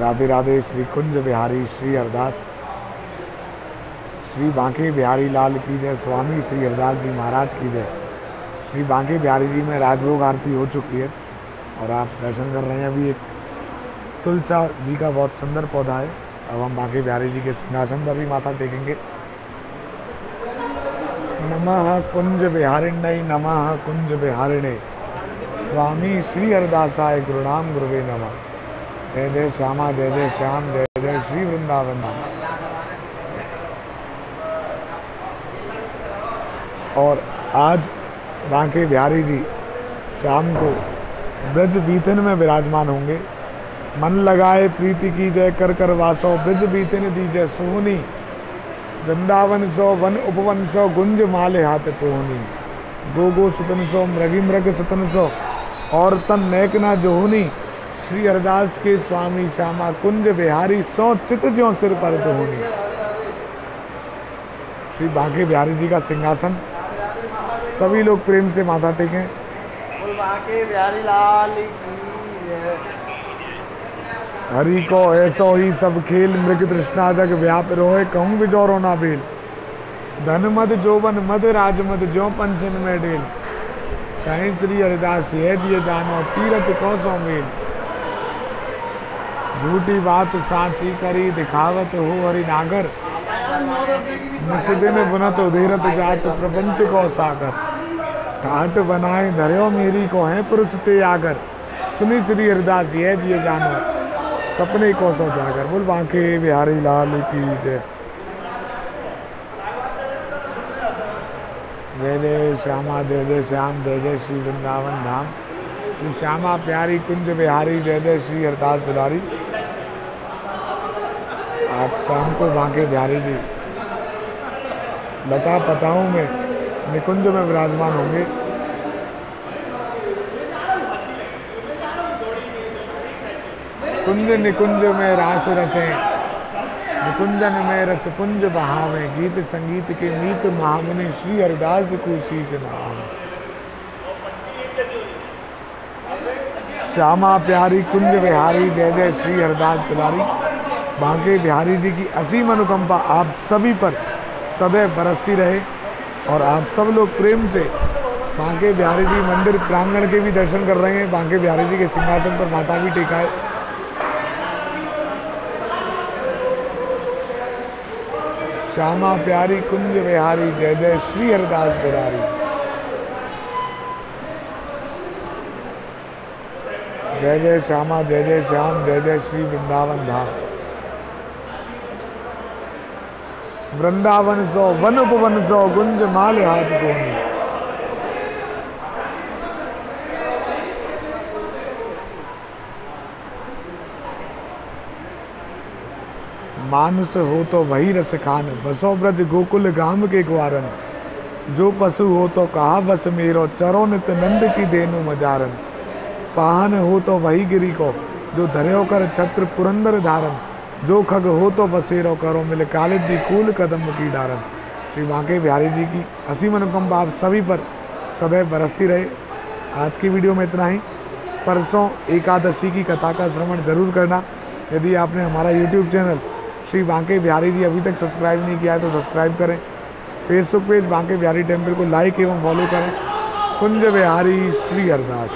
राधे राधे, श्री कुंज बिहारी, श्री हरदास। श्री बांके बिहारी लाल की जय, स्वामी श्री हरदास जी महाराज की जय। श्री बांके बिहारी जी में राजभोग आरती हो चुकी है और आप दर्शन कर रहे हैं अभी एक। तुलसा जी का बहुत सुंदर पौधा है। अब हम बांके बिहारी जी के सिंहासन पर भी माथा टेकेंगे। नमः कुंज बिहारिण्य, नमः कुंज बिहारिणे। स्वामी श्री हरदासाय, गुरुनाम गुरुवे नमः। जय जय श्यामा, जय जय श्याम, जय जय श्री वृंदावन। और आज बांके बिहारी जी शाम को ब्रज बीतन में विराजमान होंगे। मन लगाए, प्रीति की जय कर कर वासो, ब्रज बीतन दी जय सोहनी। वृंदावन सो वन, उपवन सो गुंज माले हाथ पोहनी गो गो सुतन सो, मृगी मृग सुतन सो, और तन नेक ना जोहनी। श्री हरदास के स्वामी श्यामा कुंज बिहारी सौ चित ज्यो सिर पर दोहनी श्री बांके बिहारी जी का सिंहासन। सभी लोग प्रेम से माथा टेकें। की हरि को ऐसो ही सब खेल मृग तृष्णा जग व्याप रोए कहूँ बिजोरो ना बेल। धन मद जोबन मद राज मद जो पंचन में डेल। कहीं श्री हरिदास ये दिए जानो तीरथ कौसो मेल। झूठी बात साची करी, दिखावत हो हरि नागर। मुसदिन बुनत उधेरत जात, प्रपंच को सागर। ठाट बनाए धर्यो मेरी को है पुरुष ते आगर। सुनी श्री हरिदास, ये जिए जानो सपने को सो जागर। बोल बांके, बिहारी लाल की जय। जय जय श्यामा, जय जय श्याम, जय जय श्री वृंदावन धाम। श्री श्यामा प्यारी कुंज बिहारी, जय जय श्री हरदास दुलारी। आज शाम को बांके बिहारी जी। लता पताओं में निकुंज में विराजमान होंगे। कुंज निकुंज में रास रसे। निकुंजन में रस कुंज बहावे। गीत संगीत के मीत महामुनि श्री हरिदास को शीश नहावे। श्यामा प्यारी, कुंज बिहारी, जय जय श्री हरिदास दुलारी बांके बिहारी जी की असीम अनुकंपा आप सभी पर सदैव बरसती रहे और आप सब लोग प्रेम से बांके बिहारी जी मंदिर प्रांगण के भी दर्शन कर रहे हैं। बांके बिहारी जी के सिंहासन पर माता भी टेकाए श्यामा प्यारी कुंज बिहारी, जय जय श्री हरदास दुलारी। जय जय श्यामा, जय जय श्याम, जय जय श्री वृंदावन धाम। वृंदावन सो वन उपवन सो गुंज माल हाथ गोनी मानुस हो तो वही रस खान, बसो ब्रज गोकुल गाम के ग्वारन। जो पशु हो तो कहा बस मेरो, चरो नित नंद की देनु मजारन। पाहन हो तो वही गिरी को, जो धर्यो कर छत्र पुरंदर धारन। जो खग हो तो बसेरो करो मिल। कालिदी कूल कदम की डारन। श्री बांके बिहारी जी की हसी अनुकंपा आप सभी पर सदैव बरसती रहे। आज की वीडियो में इतना ही। परसों एकादशी की कथा का श्रवण ज़रूर करना। यदि आपने हमारा यूट्यूब चैनल श्री बांके बिहारी जी अभी तक सब्सक्राइब नहीं किया है तो सब्सक्राइब करें। Facebook page Banke Bihari temple को लाइक एवं फॉलो करें। कुंज बिहारी श्री हरदास।